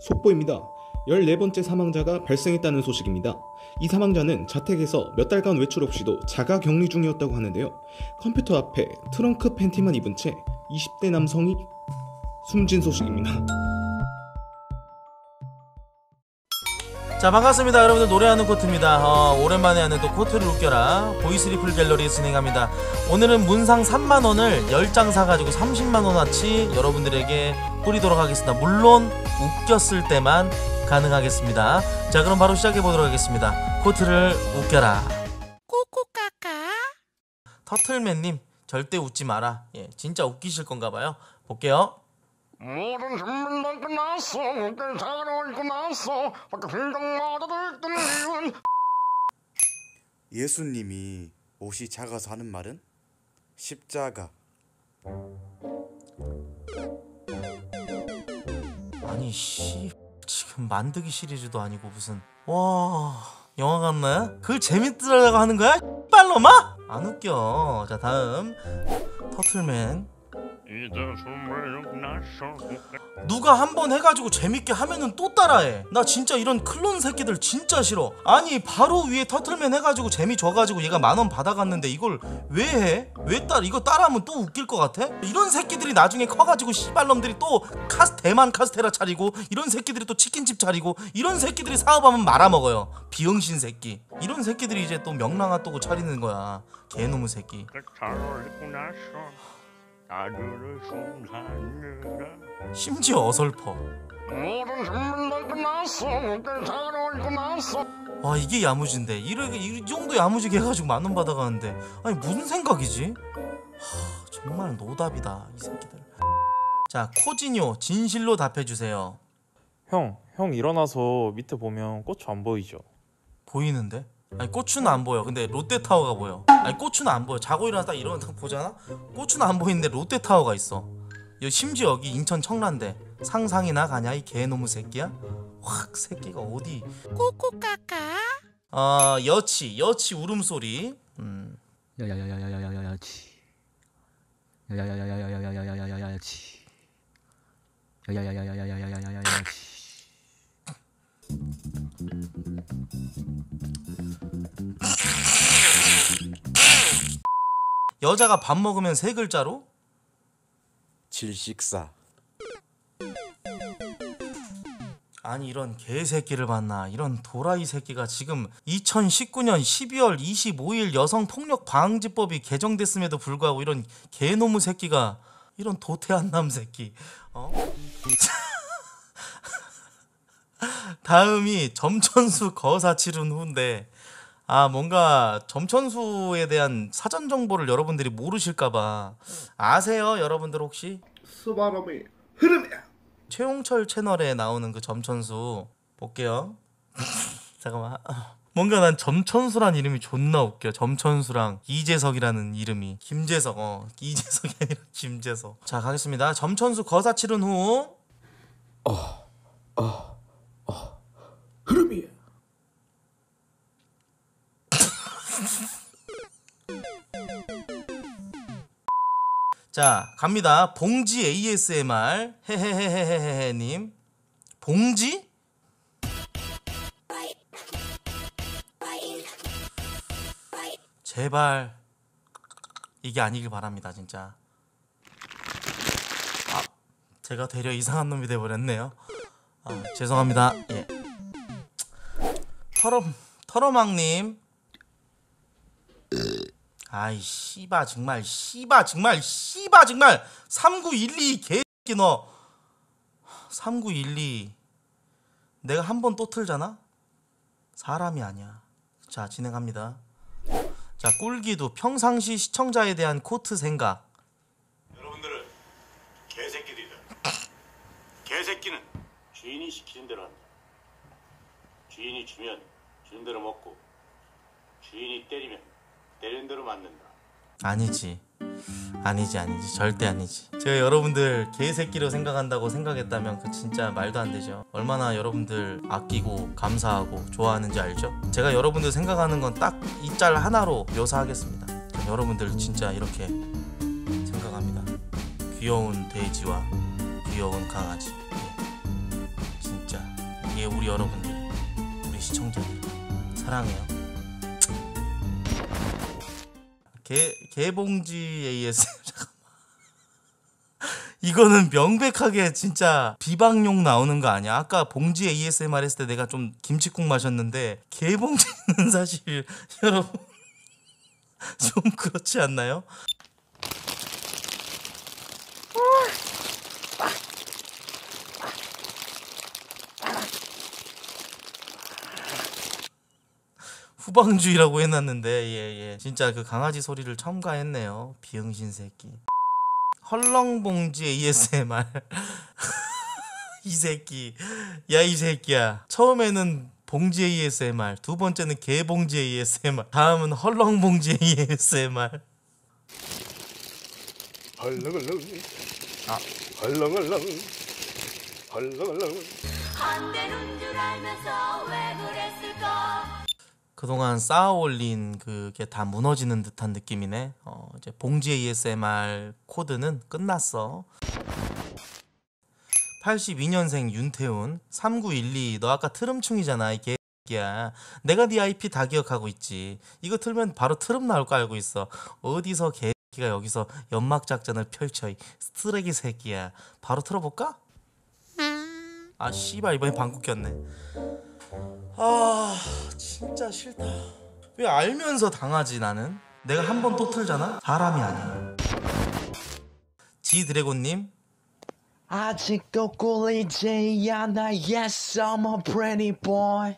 속보입니다. 14번째 사망자가 발생했다는 소식입니다. 이 사망자는 자택에서 몇 달간 외출 없이도 자가 격리 중이었다고 하는데요. 컴퓨터 앞에 트렁크 팬티만 입은 채 20대 남성이 숨진 소식입니다. 자 반갑습니다. 여러분들 노래하는 코트입니다. 어, 오랜만에 하는 또 코트를 웃겨라. voice 리플 갤러리 진행합니다. 오늘은 문상 3만원을 10장 사가지고 30만원어치 여러분들에게 뿌리도록 하겠습니다. 물론 웃겼을 때만 가능하겠습니다. 자 그럼 바로 시작해보도록 하겠습니다. 코트를 웃겨라. 꼬꼬까까 터틀맨님 절대 웃지 마라. 예 진짜 웃기실 건가봐요. 볼게요 모든 준비는 끝났어. 어깨 자로 입고 났어. 밖에 풍경마다 들뜬 이유는? 예수님이 옷이 작아서 하는 말은? 십자가. 아니 씨. 지금 만드기 시리즈도 아니고 무슨 와. 영화 같네? 그걸 재밌더라고 하는 거야? 빨로마? 안 웃겨. 자 다음. 터틀맨 누가 한 번 해가지고 재밌게 하면은 또 따라해. 나 진짜 이런 클론 새끼들 진짜 싫어. 아니 바로 위에 터틀맨 해가지고 재미 줘가지고 얘가 만원 받아갔는데 이걸 왜 해? 왜 따라 이거 따라하면 또 웃길 것 같아? 이런 새끼들이 나중에 커가지고 씨발놈들이 또 카스 대만 카스테라 차리고 이런 새끼들이 또 치킨집 차리고 이런 새끼들이 사업하면 말아먹어요. 비응신 새끼. 이런 새끼들이 이제 또 명랑아 또고 차리는 거야. 개놈의 새끼 아들을 숨사느라 심지어 어설퍼 모든 준비는 끝났어 어깨 자로 입고 났어 와 이게 야무진데 이래 이 정도 야무지게 해가지고 만 원 받아가는데 아니 무슨 생각이지? 하, 정말 노답이다 이 새끼들. 자 코지뇨 진실로 답해주세요. 형, 형 일어나서 밑에 보면 고추 안 보이죠? 보이는데? 아니 고추는 안 보여. 근데 롯데타워가 보여. 아니 고추는 안 보여. 자고 일어나 딱 일어나 딱 보잖아. 고추는 안 보이는데 롯데타워가 있어. 여 심지어 여기 인천 청란대 상상이나 가냐 이 개놈의 새끼야? 확 새끼가 어디? 꼬꼬까까. 아 여치 여치 울음소리. 음. 야야야야야야야야야치 야야야야야야야야야야야치 야야야야야야야야야야치 여자가 밥 먹으면 세 글자로? 질식사 아니 이런 개새끼를 봤나 이런 도라이 새끼가 지금 2019년 12월 25일 여성폭력 방지법이 개정됐음에도 불구하고 이런 개놈의 새끼가 이런 도태한 남 새끼 어? 다음이 점천수 거사 치른 후인데 아 뭔가 점천수에 대한 사전 정보를 여러분들이 모르실까봐 아세요 여러분들 혹시 수바람의 흐름이야. 최홍철 채널에 나오는 그 점천수 볼게요. 잠깐만. 뭔가 난 점천수란 이름이 존나 웃겨. 점천수랑 이재석이라는 이름이 김재석. 어 이재석이 아니라 김재석. 자 가겠습니다. 점천수 거사 치른 후 흐름이야. 자 갑니다. 봉지 ASMR 헤헤헤헤헤헤님 봉지? 제발 이게 아니길 바랍니다 진짜. 아 제가 되려 이상한 놈이 돼버렸네요. 아, 죄송합니다. 예. 터럼 터러망님 아이 씨바 정말 씨바 정말 씨바 정말. 3912 개새끼 너. 3912 내가 한 번 또 틀잖아? 사람이 아니야. 자 진행합니다. 자 꿀기도 평상시 시청자에 대한 코트 생각. 여러분들은 개새끼들이다. 개새끼는 주인이 시키는 대로 한다. 주인이 주면 주는 대로 먹고 주인이 때리면 대로 맞는다. 아니지. 아니지 아니지. 절대 아니지. 제가 여러분들 개새끼로 생각한다고 생각했다면 그 진짜 말도 안 되죠. 얼마나 여러분들 아끼고 감사하고 좋아하는지 알죠? 제가 여러분들 생각하는 건 딱 이 짤 하나로 묘사하겠습니다. 전 여러분들 진짜 이렇게 생각합니다. 귀여운 돼지와 귀여운 강아지. 예. 진짜. 예 우리 여러분들 우리 시청자들 사랑해요 개 개봉지 AS 이거는 명백하게 진짜 비방용 나오는 거 아니야? 아까 봉지 ASMR 했을 때 내가 좀 김치국 마셨는데 개봉지는 사실 여러분 좀 그렇지 않나요? 후방주의라고 해놨는데 예예. 진짜 그 강아지 소리를 첨가했네요 비응신 새끼. 헐렁봉지 ASMR 이 새끼. 야 이 새끼야. 처음에는 봉지 ASMR 두 번째는 개봉지 ASMR 다음은 헐렁봉지 ASMR 헐렁헐렁. 아 헐렁헐렁. 헐렁헐렁. 안 되는 줄 알면서 왜 그랬을까 그동안 쌓아 올린 그게 다 무너지는 듯한 느낌이네. 어, 이제 봉지 ASMR 코드는 끝났어. 82년생 윤태훈 3912 너 아까 트름충이잖아 이 개야 내가 네 IP 다 기억하고 있지 이거 틀면 바로 트름 나올 거 알고 있어 어디서 개가 여기서 연막 작전을 펼쳐 이 쓰레기 새끼야 바로 틀어볼까? 아 씨발 이번에 방구 꼈네 아 진짜 싫다. 왜 알면서 당하지 나는? 내가 한 번 또 틀잖아? 사람이 아니야. 지 드래곤님. 아직도 꿀리지 않아. Yes I'm a pretty boy.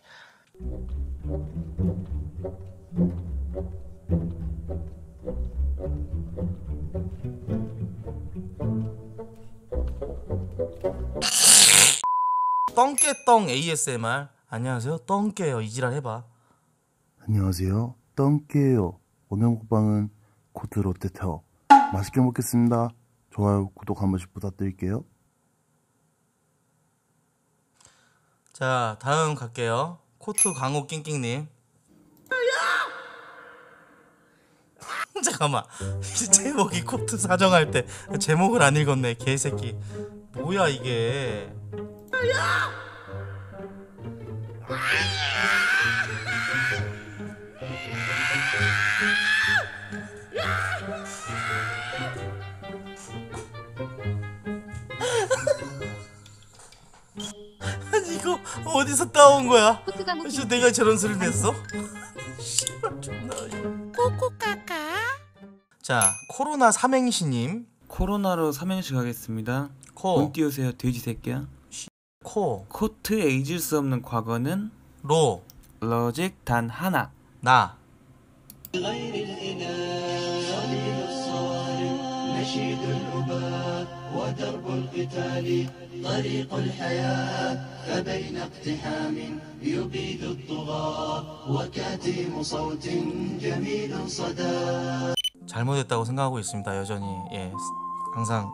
떵깨떵 ASMR 안녕하세요 떵깨요 이지랄 해봐 안녕하세요. 떵깨예요. 오늘 먹방은 코트 롯데타워. 맛있게 먹겠습니다. 좋아요, 구독 한 번씩 부탁드릴게요. 자 다음 갈게요 코트 강호 낑낑님 잠깐만 제목이 코트 사정할 때 제목을 안 읽었네 개새끼 뭐야 이게 아니 이거 어디서 따온 거야? 진짜 내가 저런 소리를 냈어? 씨발 존나 꼬꼬까까 자 코로나 삼행시님 코로나로 삼행시 가겠습니다. 코. 돈 띄우세요, 돼지 새끼야. 코. 코트에 잊을 수 없는 과거는 로. 로직 단 하나. 나. نشيد الأباء ودرب القتال طريق الحياة فبين اقتحام يبيد الطغاة وكاتم صوت جميل صدى 잘못했다고 생각하고 있습니다 여전히 예 항상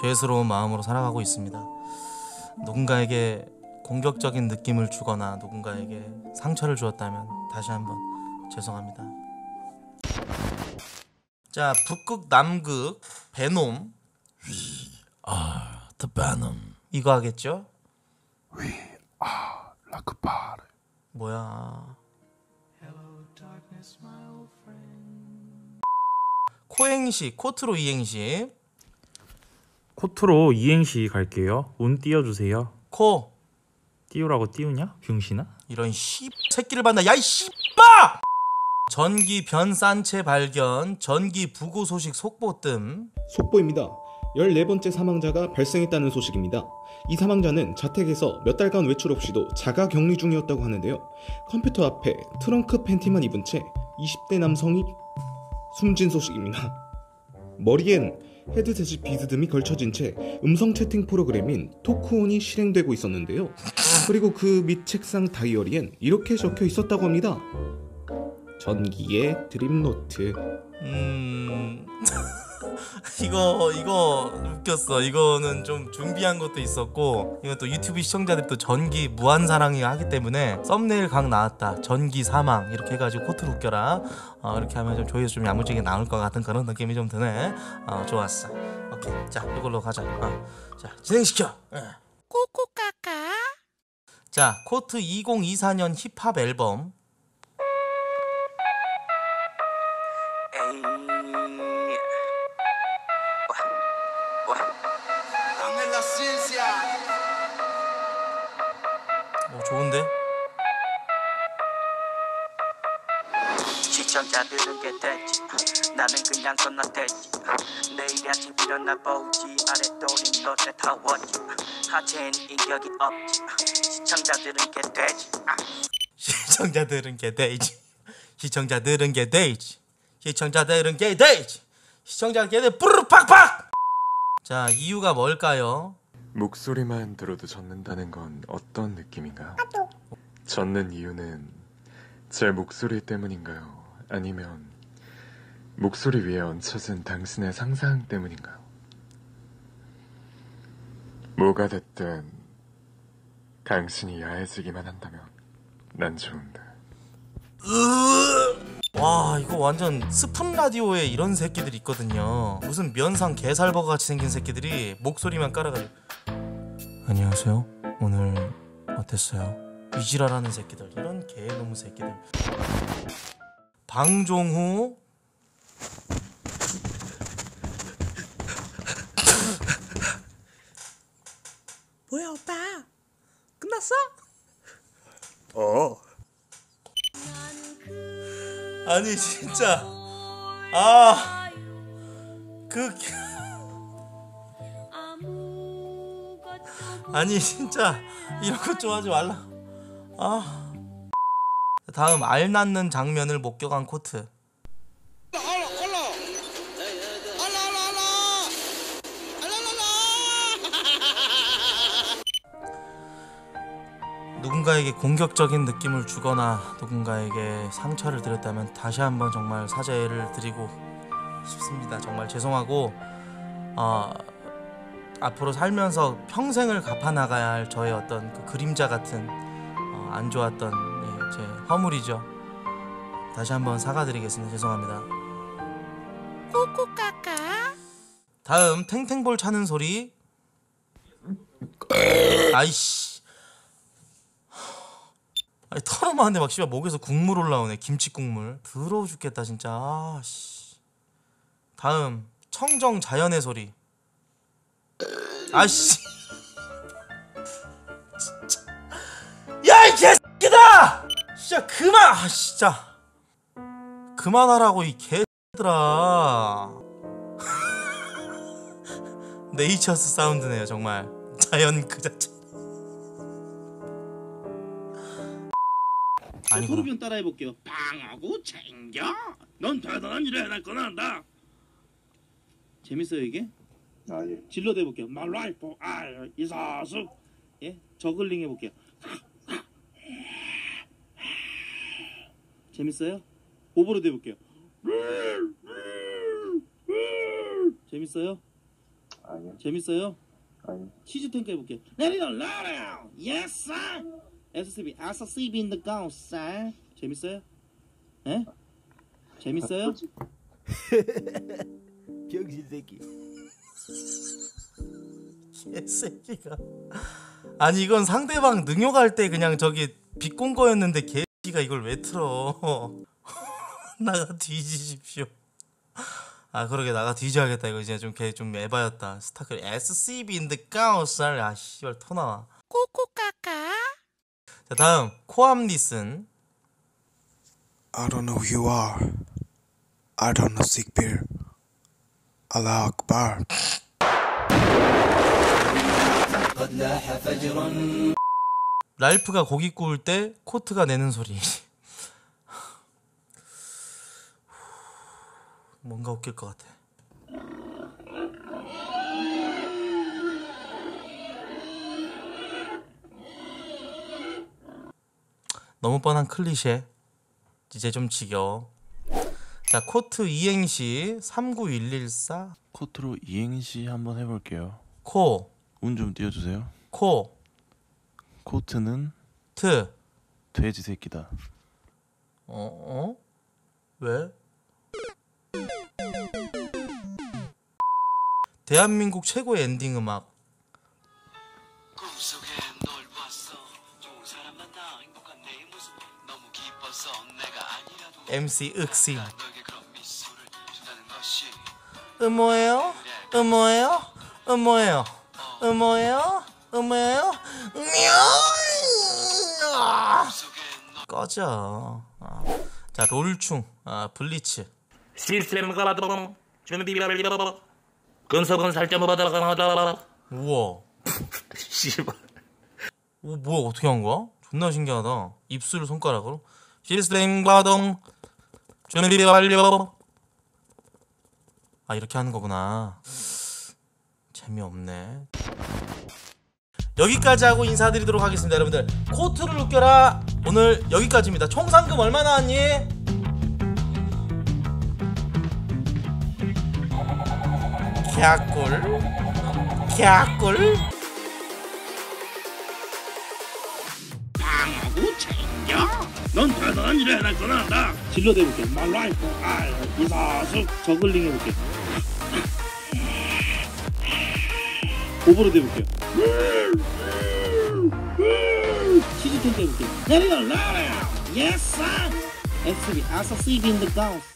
죄스러운 마음으로 살아가고 있습니다 누군가에게 공격적인 느낌을 주거나 누군가에게 상처를 주었다면 다시 한번 죄송합니다. 자 북극 남극 베놈. 아 the venom 이거 하겠죠? 라크파르. 뭐야? 코행시 코트로 이행시 코트로 이행시 갈게요. 운 띄워주세요. 코 띄우라고 띄우냐? 병신아? 이런 씨 새끼를 봤나 야이 씨빠 전기 변산체 발견 전기 부고 소식 속보 뜸 속보입니다. 14번째 사망자가 발생했다는 소식입니다. 이 사망자는 자택에서 몇 달간 외출 없이도 자가 격리 중이었다고 하는데요. 컴퓨터 앞에 트렁크 팬티만 입은 채 20대 남성이 숨진 소식입니다. 머리엔 헤드셋이 비스듬히 걸쳐진 채 음성 채팅 프로그램인 토크온이 실행되고 있었는데요. 그리고 그 밑 책상 다이어리엔 이렇게 적혀 있었다고 합니다. 전기의 dream 노트. 음 이거 이거 웃겼어. 이거는 좀 준비한 것도 있었고 이건 또 유튜브 시청자들이 또 전기 무한 사랑이 하기 때문에 썸네일 각 나왔다. 전기 사망. 이렇게 해가지고 코트로 웃겨라. 어, 이렇게 하면 좀 조회수 좀 야무지게 나올 것 같은 그런 느낌이 좀 드네. 어, 좋았어. 오케이. 자 이걸로 가자. 어. 자 진행시켜. 꼬꼬까까 자, 코트 2024년 힙합 앨범 좋은데? 시청자들은 게 됐지. 나는 그냥 건너대지. 내일 아침 일어나 보지. 아랫도리 롯데 타워지. 하체엔 인격이 없지. 시청자들은 게 되지. 시청자들은 개돼지. 시청자들은 개돼지. 시청자들은 개돼지. 시청자 개돼. 뿌르르 팍팍! 자 이유가 뭘까요? 목소리만 들어도 젖는다는 건 어떤 느낌인가요? 젖는 이유는 제 목소리 때문인가요? 아니면 목소리 위에 얹혀진 당신의 상상 때문인가요? 뭐가 됐든 당신이 야해지기만 한다면 난 좋은데. 와 이거 완전 스푼 라디오에 이런 새끼들이 있거든요 무슨 면상 개살버거 같이 생긴 새끼들이 목소리만 깔아가지고 안녕하세요 오늘 어땠어요? 이지랄하는 새끼들 이런 개놈의 새끼들 방종후 뭐야 오빠 끝났어? 어. 아니 진짜 아그 아니 진짜 이런 것 좀 하지 말라. 아. 다음 알 낳는 장면을 목격한 코트. 누군가에게 공격적인 느낌을 주거나 누군가에게 상처를 드렸다면 다시 한번 정말 사죄를 드리고 싶습니다. 정말 죄송하고 어, 앞으로 살면서 평생을 갚아 나가야 할 저의 어떤 그 그림자 같은 어, 안 좋았던 예, 제 허물이죠. 다시 한번 사과드리겠습니다. 죄송합니다. 꼬꼬까까 다음 탱탱볼 차는 소리. 아이씨. 아니 털어마는데 막 씨발 목에서 국물 올라오네 김치 국물 더러워 죽겠다 진짜 아씨 다음 청정 자연의 소리 아씨 야이 개새끼다 진짜 그만 아 진짜 그만하라고 이 개들아 네이처스 사운드네요 정말 자연 그 자체 아니구나. 소르비언 따라 해 볼게요. 방하고 챙겨. 넌 대단한 일을 해낼 거나 한다. 재밌어요 이게? 아 예. Zealot 해볼게요. My life for Aiur. 예, zergling 해볼게요. 재밌어요? overlord 해볼게요. 재밌어요? 아니요. 재밌어요? 아니요. siege 탱크 해볼게요. 내리노 라라. Yes sir. SCV, SCV good to go, sir. 재밌어요? 예? 재밌어요? 병신 새끼. 개새끼가. 아니 이건 상대방 능욕할 때 그냥 저기 비꼰 거였는데 개새끼가 이걸 왜 틀어? 나가 뒤지십시오. 아 그러게 나가 뒤져야겠다 이거 이제 좀개좀 에바였다. 스타크 SCB in the go, sir. 아 씨발 토 나와. 꼬꼬까까 자 다음 코암 리슨. I don't know who you are. I don't know sick beer. Allah Akbar. قد لاح فجر 랄프가 고기 구울 때 코트가 내는 소리. 뭔가 웃길 것 같아. 너무 뻔한 클리셰. 이제 좀 지겨워. 자, 코트 이행시 39114 코트로 이행시 한번 해볼게요. 코, 운 좀 띄워주세요. 코, 코트는 트. 돼지 새끼다. 어? 어? 왜? 대한민국 최고의 엔딩 음악. MC 윽시 음모예요? 음모예요? 음모예요? 음모예요? 음모예요? 꺼져 아. 자 롤충 아, 블리츠 시스템 가라동 준비하라 근석은 살점 받아라 우와 씨발 오 뭐야 어떻게 한 거야? 존나 신기하다 입술을 손가락으로 시스템 가동 준비 완료 아 이렇게 하는 거구나. 재미없네. 여기까지 하고 인사드리도록 하겠습니다 여러분들. 코트를 웃겨라. 오늘 여기까지입니다. 총 상금 얼마 나왔니? 갸꿀 갸꿀 방하고 챙겨. 넌 대단한 일을 해냈구나. 나 질러 대볼게 life 아 이사숙 저글링 해볼게 오버로 대볼게 치즈텐 대볼게 내리라 라라 Yes sir SB 아사 CB in the house